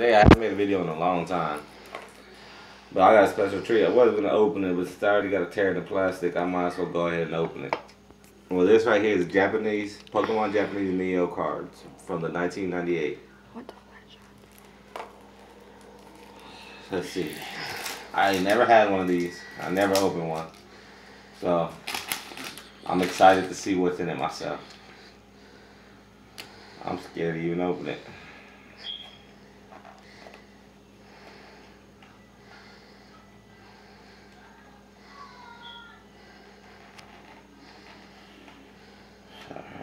Today I haven't made a video in a long time. But I got a special treat. I wasn't gonna open it, but since I already got a tear in the plastic, I might as well go ahead and open it. Well, this right here is Japanese Pokemon Japanese Neo cards from the 1998. What the fuck? Let's see. I never had one of these. I never opened one. So I'm excited to see what's in it myself. I'm scared to even open it.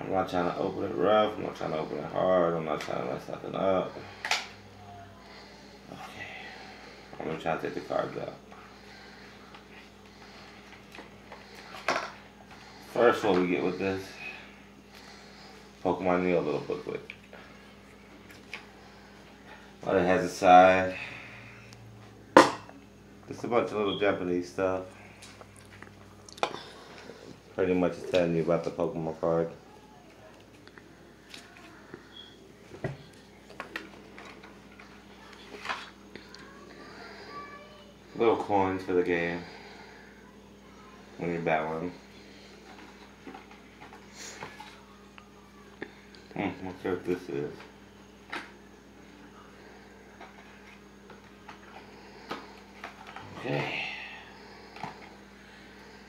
I'm not trying to open it rough. I'm not trying to open it hard. I'm not trying to mess nothing up. Okay. I'm gonna try to take the cards out. First, what we get with this Pokemon Neo little booklet. What it has inside. Just a bunch of little Japanese stuff. Pretty much telling you about the Pokemon card. Coins for the game when you're battling. Hmm, sure what this is. Okay.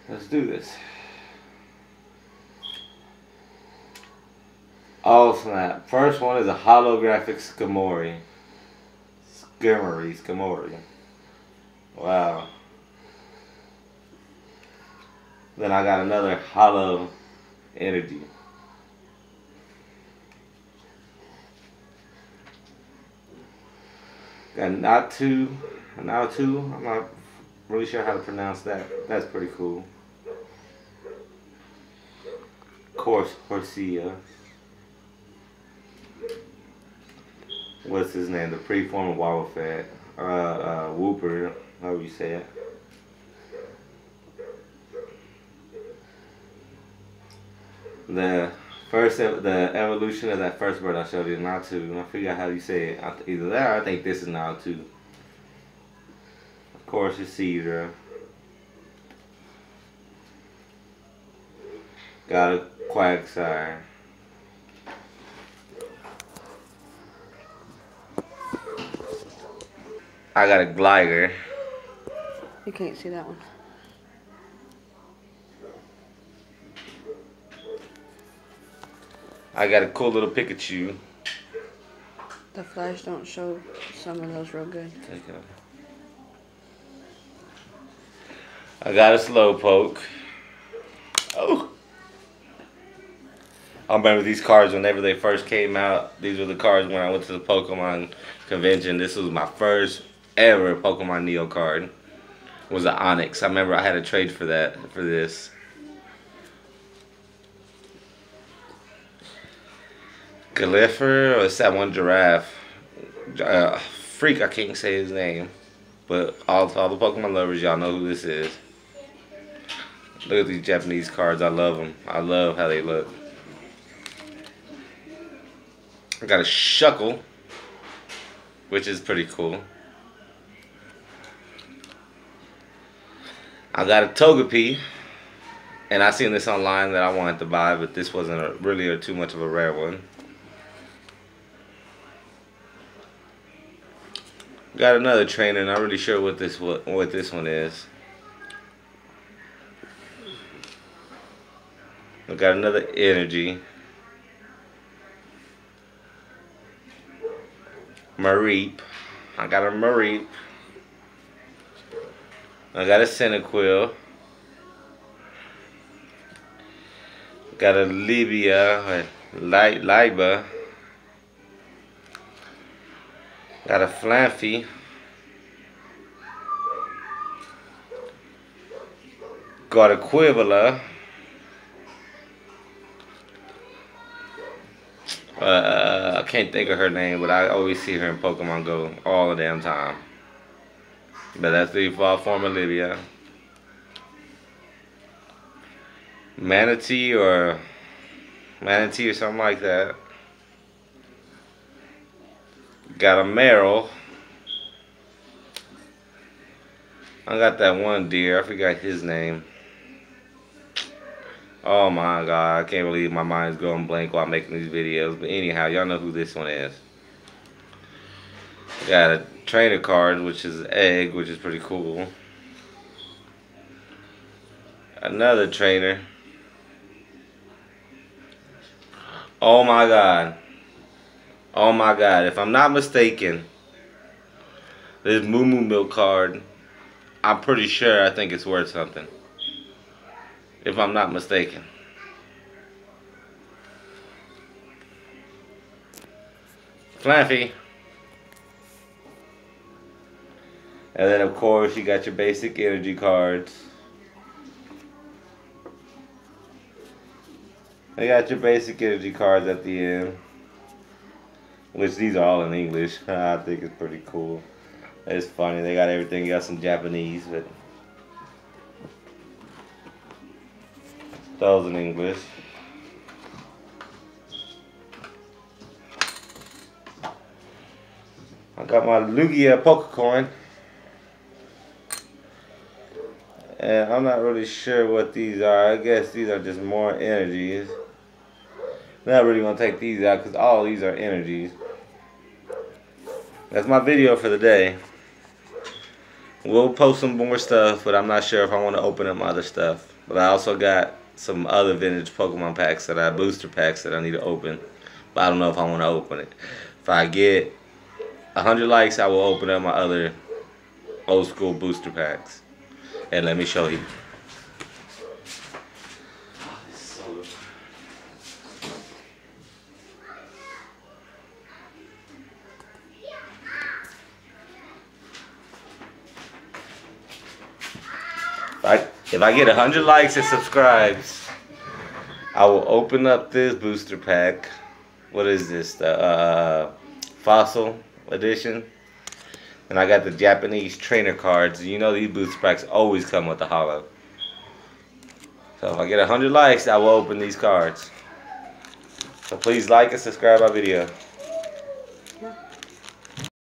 Let's do this. Oh snap. First one is a holographic Skamori. Skimmery, Skamori. Wow. Then I got another hollow energy. Got not two, now two. I'm not really sure how to pronounce that. That's pretty cool. Course, Horsea. What's his name? The preform of Wobbuffet. Uh, uh, Wooper, however you say it. The first, the evolution of that first bird I showed you, Natu. I figure out how you say it. Either that or I think this is Natu. Of course, it's Seadra. Got a Quagsire. I got a Gligar. You can't see that one. I got a cool little Pikachu. The flash don't show some of those real good. I got a Slowpoke. Oh. I remember these cards whenever they first came out. These were the cards when I went to the Pokemon convention. This was my first ever Pokemon Neo card. Was an Onix. I remember I had a trade for that for this. Galifer, or it's that one giraffe. Uh, freak, I can't say his name. But all, all the Pokemon lovers, y'all know who this is. Look at these Japanese cards. I love them. I love how they look. I got a Shuckle, which is pretty cool. I got a Togepi, and I seen this online that I wanted to buy, but this wasn't a, really a, too much of a rare one. Got another trainer, not really sure what this what, what this one is. I got another energy. Mareep. I got a Mareep. I got a Cyndaquil. Got a Libya, Light Liba. Got a Flampy. Got a Quibbler. Uh, I can't think of her name, but I always see her in Pokemon Go all the damn time. But that's the evolved form of Manatee or manatee or something like that. Got a Marill. I got that one deer. I forgot his name. Oh my god, I can't believe my mind's going blank while making these videos. But anyhow, y'all know who this one is. Got a trainer card, which is egg, which is pretty cool. Another trainer. Oh my god. Oh my god. If I'm not mistaken, this Moo Moo Milk card, I'm pretty sure I think it's worth something. If I'm not mistaken. Fluffy. And then of course you got your basic energy cards. They got your basic energy cards at the end. Which these are all in English. I think it's pretty cool. It's funny. They got everything else in Japanese, but those in English. I got my Lugia Poke Coin. And I'm not really sure what these are. I guess these are just more energies. I'm Not really going to take these out because all these are energies. That's my video for the day. We'll post some more stuff, but I'm not sure if I want to open up my other stuff. But I also got some other vintage Pokemon packs that I booster packs that I need to open. But I don't know if I want to open it. If I get 100 likes, I will open up my other old school booster packs. And let me show you. If I, if I get 100 likes and subscribes, I will open up this booster pack. What is this? The uh, Fossil Edition. And I got the Japanese trainer cards. You know these booster packs always come with the hollow. So if I get 100 likes, I will open these cards. So please like and subscribe my video.